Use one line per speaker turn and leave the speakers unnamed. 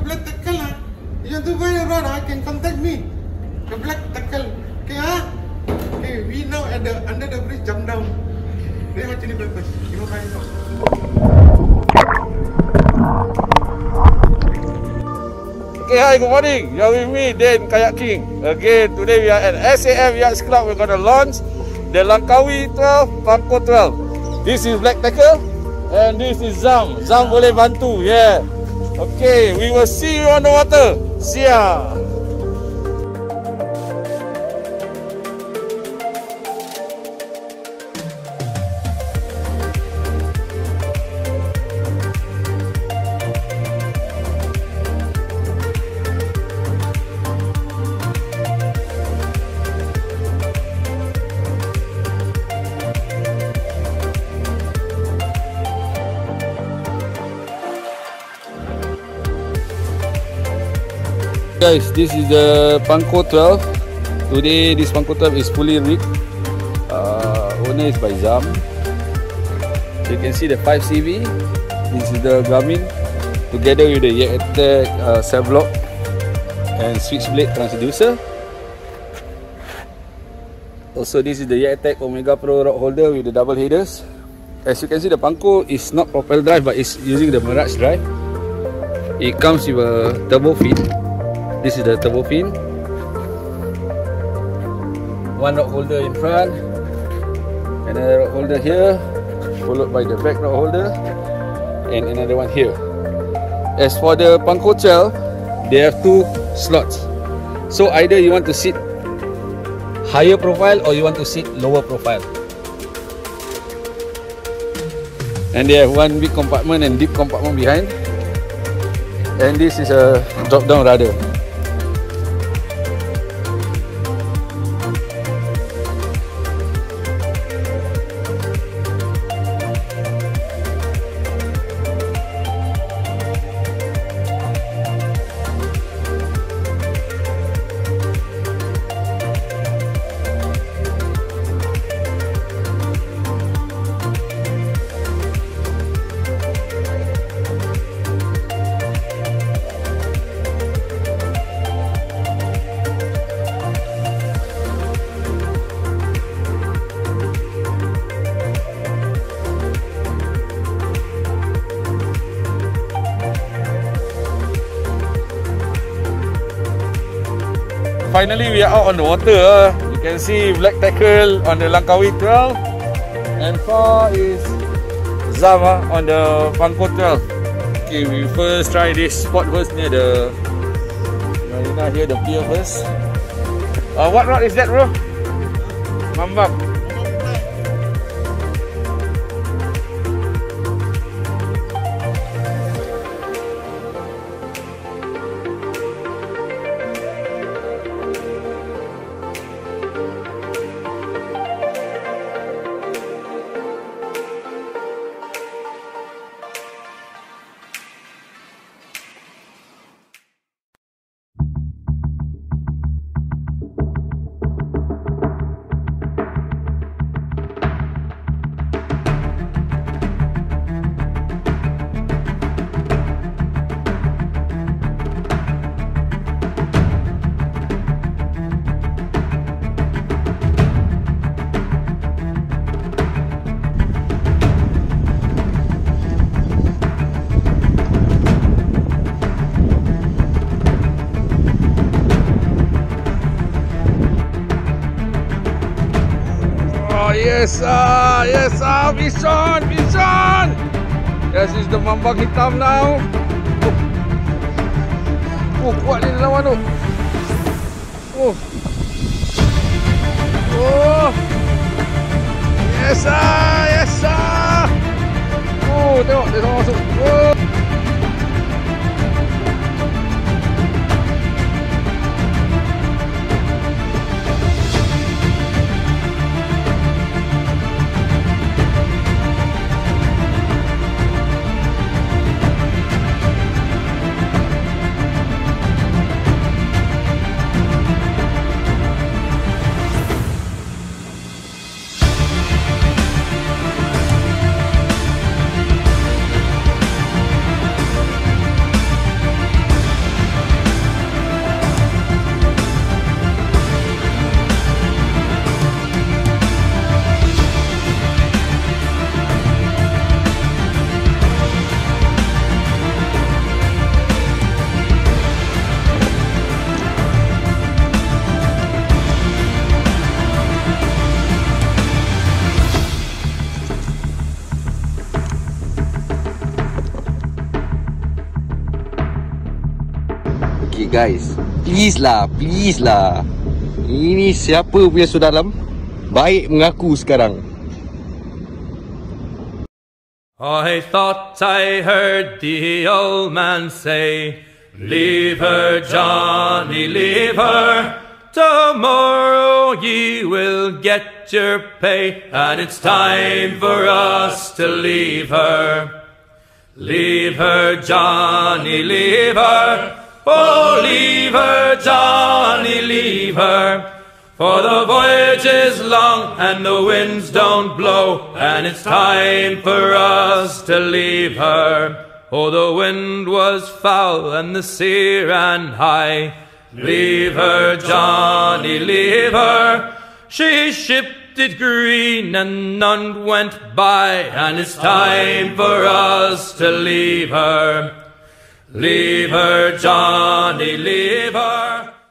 black tackle ah. You buy a rod ah? Can contact me. The black tackle. Okay ah. Okay, we now at the under the bridge. Jump down. Dia macam ni bagus. Lima kali kau.
Okay, hi, good morning. You're with me, Dan Kayak King. Again, today we are at SAF Yachts Club. We're going to launch the Langkawi 12, Pangko 12. This is Black Tackle and this is Zam. Zam boleh bantu, yeah. Okay, we will see you on the water. See ya. Guys, this is the Panko 12. Today, this Panko 12 is fully rigged. Uh, owner is by Zam. You can see the 5CV. This is the Garmin together with the Attack uh, block and switchblade transducer. Also, this is the Attack Omega Pro rod holder with the double headers. As you can see, the Panko is not propel drive but is using the Mirage drive. It comes with a turbo fin. This is the turbo fin. One rod holder in front, another rod holder here, followed by the back rod holder, and another one here. As for the Panko 12, they have two slots. So either you want to sit higher profile or you want to sit lower profile. And they have one big compartment and deep compartment behind. And this is a drop down rudder. Finally we are out on the water. You can see black tackle on the Langkawi 12 and far is Zama on the Pangkot 12. Okay, we first try this spot first near the marina here, the pier first. Uh, what rod is that, bro? Mambak. Oh yes ah, yes ah, Vision, Vision. Yes, is the mambang hitam now. Oh, oh kuat ni lawan tu. Oh. Oh. Yes ah, yes ah. Oh, tengok dia masuk. Oh.
Guys Please lah Please lah Ini siapa punya saudara dalam Baik mengaku sekarang
I thought I heard the old man say, Leave her, Johnny, leave her. Tomorrow ye will get your pay, and it's time for us to leave her. Leave her, Johnny, leave her. Oh, leave her, Johnny, leave her. For the voyage is long and the winds don't blow, and it's time for us to leave her. Oh, the wind was foul and the sea ran high. Leave her, Johnny, leave her. She shipped it green and none went by, and it's time for us to leave her. Leave her, Johnny, leave her.